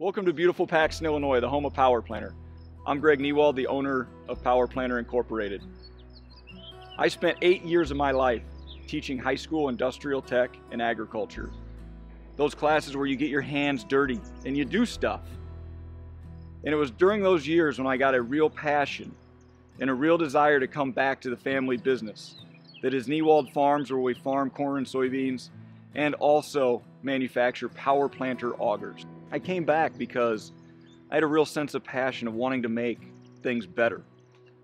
Welcome to beautiful Paxton, Illinois, the home of Power Planter. I'm Greg Newald, the owner of Power Planter Incorporated. I spent eight years of my life teaching high school industrial tech and agriculture. Those classes where you get your hands dirty and you do stuff. And it was during those years when I got a real passion and a real desire to come back to the family business that is Newald Farms where we farm corn and soybeans and also manufacture power planter augers. I came back because I had a real sense of passion of wanting to make things better.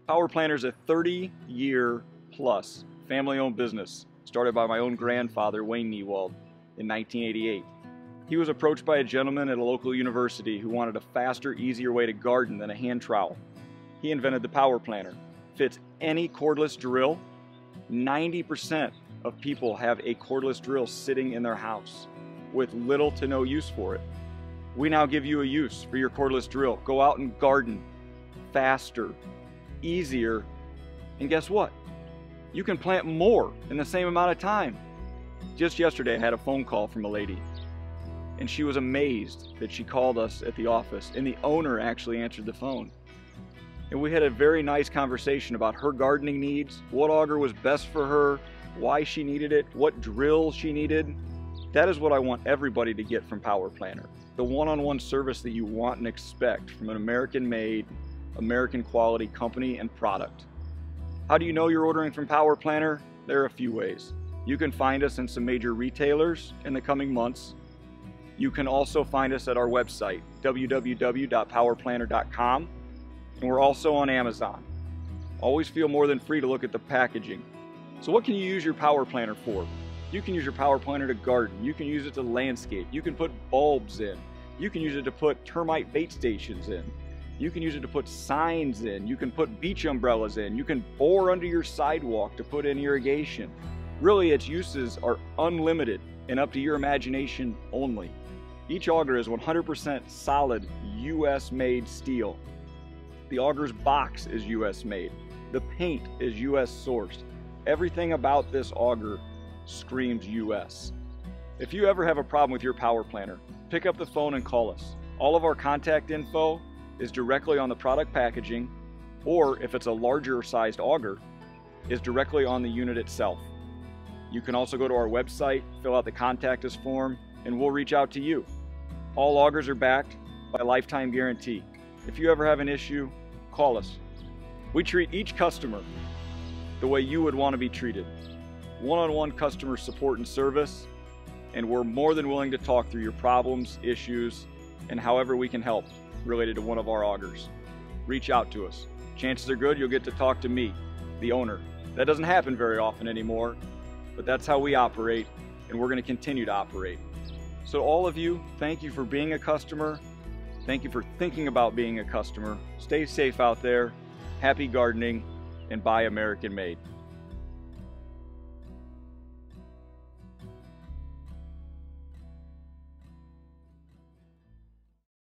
Power Planter is a 30 year plus family owned business started by my own grandfather, Wayne Newald, in 1988. He was approached by a gentleman at a local university who wanted a faster, easier way to garden than a hand trowel. He invented the Power Planter. Fits any cordless drill. 90% of people have a cordless drill sitting in their house with little to no use for it. We now give you a use for your cordless drill. Go out and garden faster, easier, and guess what? You can plant more in the same amount of time. Just yesterday, I had a phone call from a lady, and she was amazed that she called us at the office, and the owner actually answered the phone. And we had a very nice conversation about her gardening needs, what auger was best for her, why she needed it, what drill she needed. That is what I want everybody to get from Power Planter. The one-on-one service that you want and expect from an American-made, American quality company and product. How do you know you're ordering from Power Planter? There are a few ways. You can find us in some major retailers in the coming months. You can also find us at our website, www.powerplanter.com, and we're also on Amazon. Always feel more than free to look at the packaging. So what can you use your Power Planter for? You can use your Power Planter to garden. You can use it to landscape. You can put bulbs in. You can use it to put termite bait stations in. You can use it to put signs in. You can put beach umbrellas in. You can bore under your sidewalk to put in irrigation. Really, its uses are unlimited and up to your imagination only. Each auger is 100% solid US made steel. The auger's box is US made. The paint is US sourced. Everything about this auger screams US. If you ever have a problem with your power planter, pick up the phone and call us. All of our contact info is directly on the product packaging, or if it's a larger sized auger, is directly on the unit itself. You can also go to our website, fill out the contact us form, and we'll reach out to you. All augers are backed by a lifetime guarantee. If you ever have an issue, call us. We treat each customer the way you would want to be treated. One-on-one customer support and service, and we're more than willing to talk through your problems, issues, and however we can help related to one of our augers. Reach out to us. Chances are good you'll get to talk to me, the owner. That doesn't happen very often anymore, but that's how we operate, and we're going to continue to operate. So all of you, thank you for being a customer. Thank you for thinking about being a customer. Stay safe out there. Happy gardening and buy American made.